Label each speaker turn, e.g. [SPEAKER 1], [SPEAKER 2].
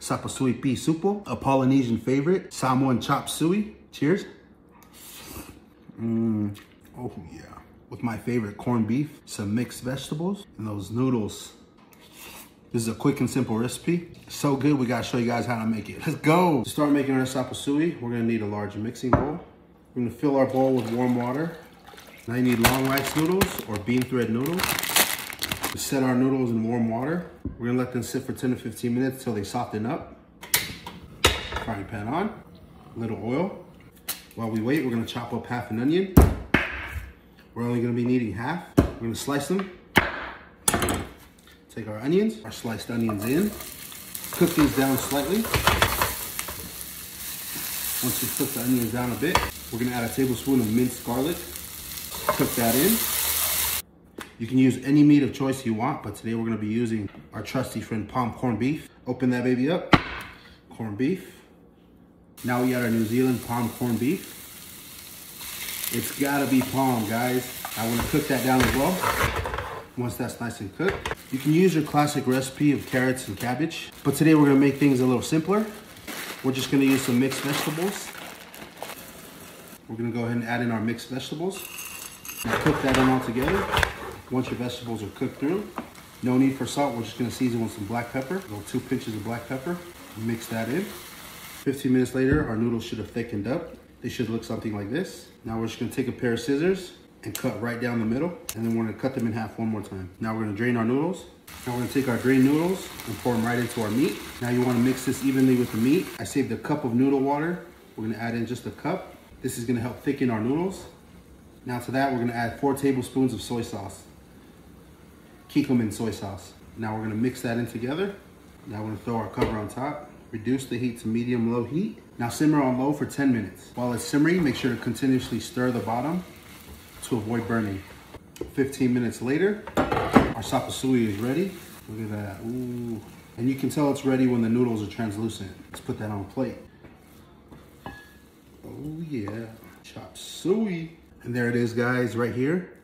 [SPEAKER 1] sapasui pisupo, a Polynesian favorite, Samoan chop suey. Cheers. Mmm, oh yeah. With my favorite corned beef, some mixed vegetables, and those noodles. This is a quick and simple recipe. So good, we gotta show you guys how to make it. Let's go. To start making our sapasui, we're gonna need a large mixing bowl. We're gonna fill our bowl with warm water. Now you need long rice noodles or bean thread noodles. Set our noodles in warm water. We're gonna let them sit for 10 to 15 minutes until they soften up. Frying pan on, a little oil. While we wait, we're gonna chop up half an onion. We're only gonna be needing half. We're gonna slice them Take our onions, our sliced onions in. Cook these down slightly. Once you cook the onions down a bit, we're gonna add a tablespoon of minced garlic. Cook that in. You can use any meat of choice you want, but today we're gonna be using our trusty friend Palm corned beef. Open that baby up, corned beef. Now we got our New Zealand palm corned beef. It's gotta be palm, guys. I wanna cook that down as well. Once that's nice and cooked, you can use your classic recipe of carrots and cabbage, but today we're gonna make things a little simpler. We're just gonna use some mixed vegetables. We're gonna go ahead and add in our mixed vegetables. And Cook that in all together. Once your vegetables are cooked through, no need for salt. We're just gonna season with some black pepper, A little two pinches of black pepper. Mix that in. 15 minutes later, our noodles should have thickened up. They should look something like this. Now we're just gonna take a pair of scissors and cut right down the middle. And then we're gonna cut them in half one more time. Now we're gonna drain our noodles. Now we're gonna take our drained noodles and pour them right into our meat. Now you wanna mix this evenly with the meat. I saved a cup of noodle water. We're gonna add in just a cup. This is gonna help thicken our noodles. Now to that, we're gonna add four tablespoons of soy sauce. Kikkoman soy sauce. Now we're gonna mix that in together. Now we're gonna throw our cover on top. Reduce the heat to medium low heat. Now simmer on low for 10 minutes. While it's simmering, make sure to continuously stir the bottom to avoid burning. 15 minutes later, our sapasui is ready. Look at that, ooh. And you can tell it's ready when the noodles are translucent. Let's put that on a plate. Oh yeah, chop suey. And there it is guys, right here.